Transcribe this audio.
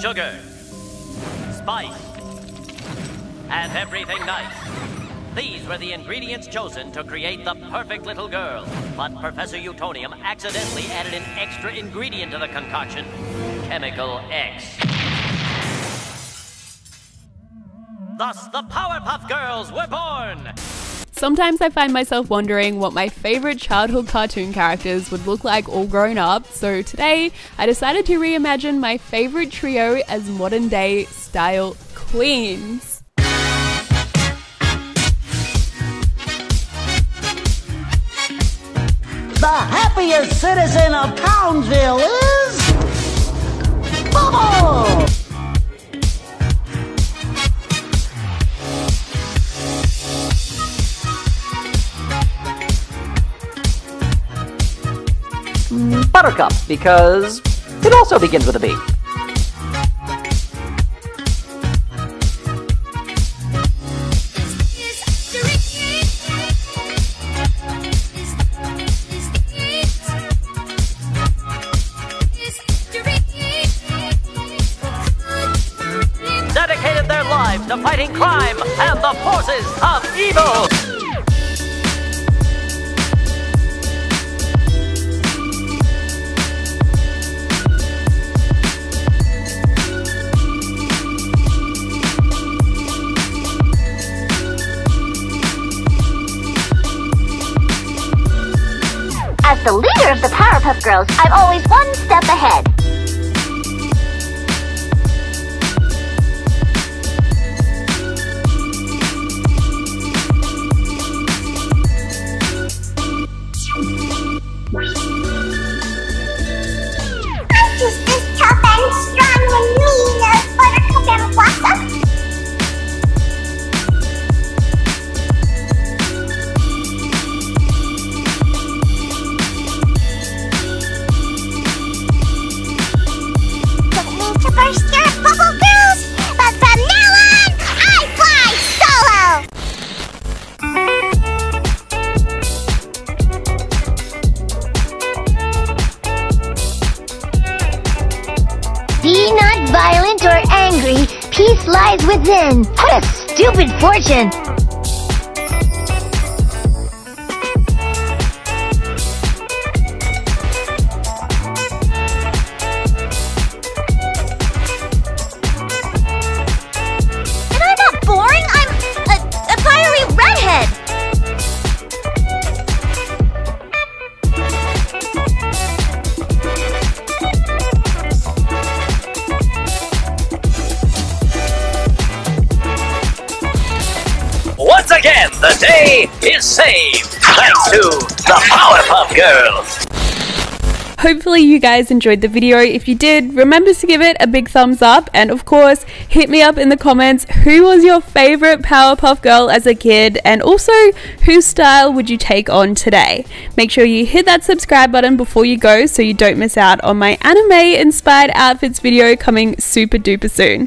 sugar, spice, and everything nice. These were the ingredients chosen to create the perfect little girl. But Professor Utonium accidentally added an extra ingredient to the concoction Chemical X. Thus, the Powerpuff Girls were born! Sometimes I find myself wondering what my favorite childhood cartoon characters would look like all grown up, so today I decided to reimagine my favorite trio as modern day style queens. The happiest citizen of Townsville is. Bubble! Buttercup, because it also begins with a B. Dedicated their lives to fighting crime and the forces of evil! As the leader of the Powerpuff Girls, I'm always one step ahead. Be not violent or angry, peace lies within. What a stupid fortune! Again, the day is saved thanks to the Powerpuff Girls! Hopefully you guys enjoyed the video. If you did, remember to give it a big thumbs up and of course, hit me up in the comments who was your favorite Powerpuff Girl as a kid and also whose style would you take on today. Make sure you hit that subscribe button before you go so you don't miss out on my anime inspired outfits video coming super duper soon.